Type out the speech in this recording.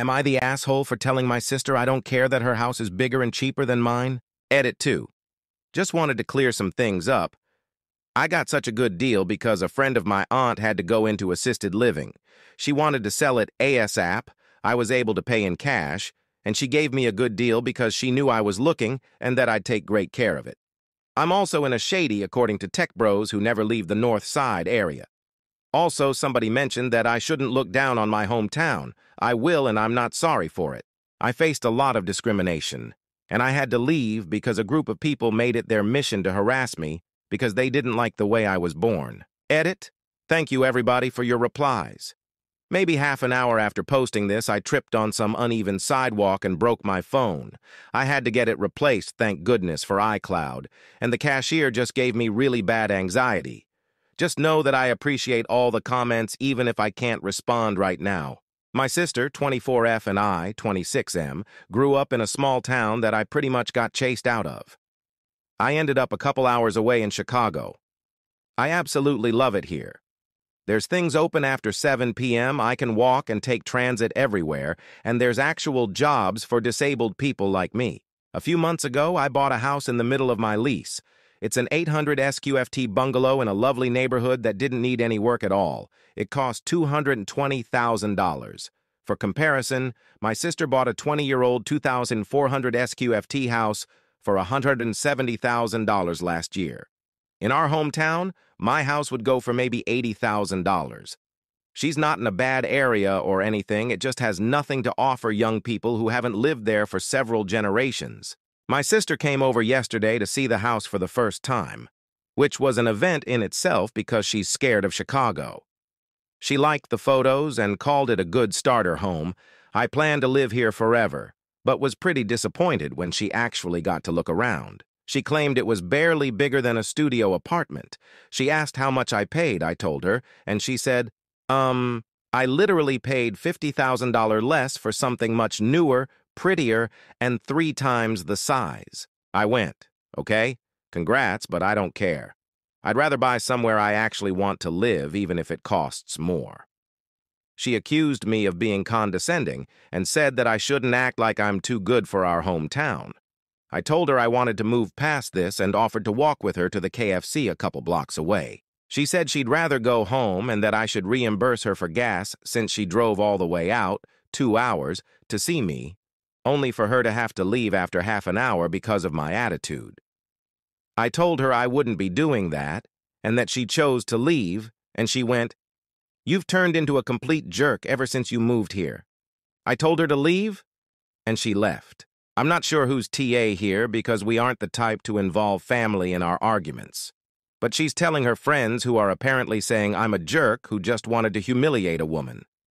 Am I the asshole for telling my sister I don't care that her house is bigger and cheaper than mine? Edit 2. Just wanted to clear some things up. I got such a good deal because a friend of my aunt had to go into assisted living. She wanted to sell it ASAP, I was able to pay in cash, and she gave me a good deal because she knew I was looking and that I'd take great care of it. I'm also in a shady according to tech bros who never leave the north side area. Also, somebody mentioned that I shouldn't look down on my hometown. I will, and I'm not sorry for it. I faced a lot of discrimination, and I had to leave because a group of people made it their mission to harass me because they didn't like the way I was born. Edit. Thank you, everybody, for your replies. Maybe half an hour after posting this, I tripped on some uneven sidewalk and broke my phone. I had to get it replaced, thank goodness, for iCloud, and the cashier just gave me really bad anxiety. Just know that I appreciate all the comments even if I can't respond right now. My sister, 24F, and I, 26M, grew up in a small town that I pretty much got chased out of. I ended up a couple hours away in Chicago. I absolutely love it here. There's things open after 7 p.m., I can walk and take transit everywhere, and there's actual jobs for disabled people like me. A few months ago, I bought a house in the middle of my lease. It's an 800 SQFT bungalow in a lovely neighborhood that didn't need any work at all. It cost $220,000. For comparison, my sister bought a 20-year-old 2,400 SQFT house for $170,000 last year. In our hometown, my house would go for maybe $80,000. She's not in a bad area or anything, it just has nothing to offer young people who haven't lived there for several generations. My sister came over yesterday to see the house for the first time, which was an event in itself because she's scared of Chicago. She liked the photos and called it a good starter home. I plan to live here forever, but was pretty disappointed when she actually got to look around. She claimed it was barely bigger than a studio apartment. She asked how much I paid, I told her, and she said, um, I literally paid $50,000 less for something much newer, prettier, and three times the size. I went, okay? Congrats, but I don't care. I'd rather buy somewhere I actually want to live, even if it costs more. She accused me of being condescending and said that I shouldn't act like I'm too good for our hometown. I told her I wanted to move past this and offered to walk with her to the KFC a couple blocks away. She said she'd rather go home and that I should reimburse her for gas since she drove all the way out, two hours, to see me only for her to have to leave after half an hour because of my attitude. I told her I wouldn't be doing that, and that she chose to leave, and she went, You've turned into a complete jerk ever since you moved here. I told her to leave, and she left. I'm not sure who's TA here because we aren't the type to involve family in our arguments. But she's telling her friends who are apparently saying I'm a jerk who just wanted to humiliate a woman.